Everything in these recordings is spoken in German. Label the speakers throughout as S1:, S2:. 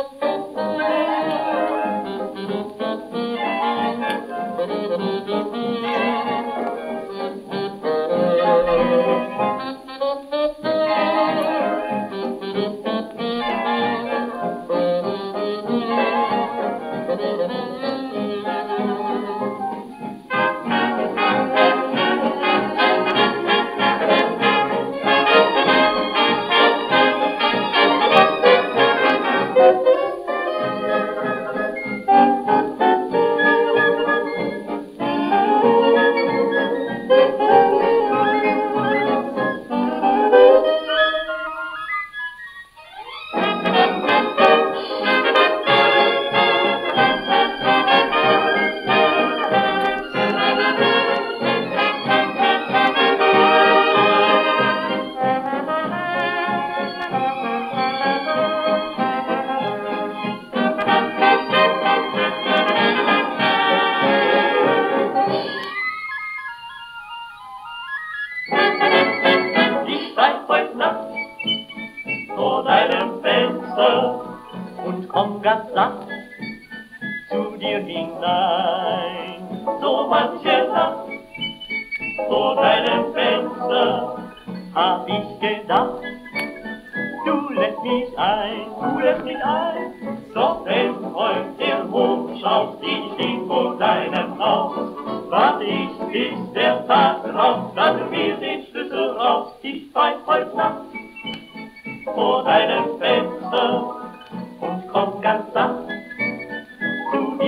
S1: Thank you. komm ganz satt zu dir hinein. So manche Nacht vor deinem Fenster hab ich gedacht, du lässt mich ein, du lässt mich ein. Doch wenn heute der Mond schaut, ich steh vor deinem Haus, wart ich bis der Tag raus, dass mir den Schlüssel raus, ich bleib heute Nacht vor deinem Fenster.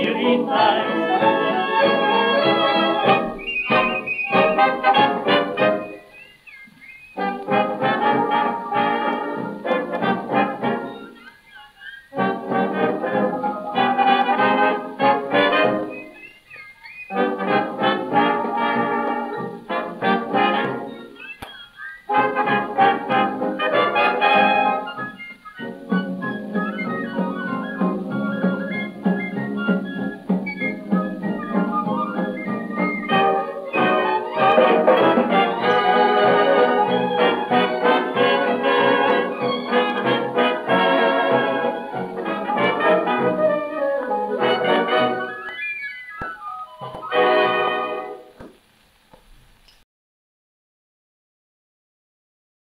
S1: beauty signs.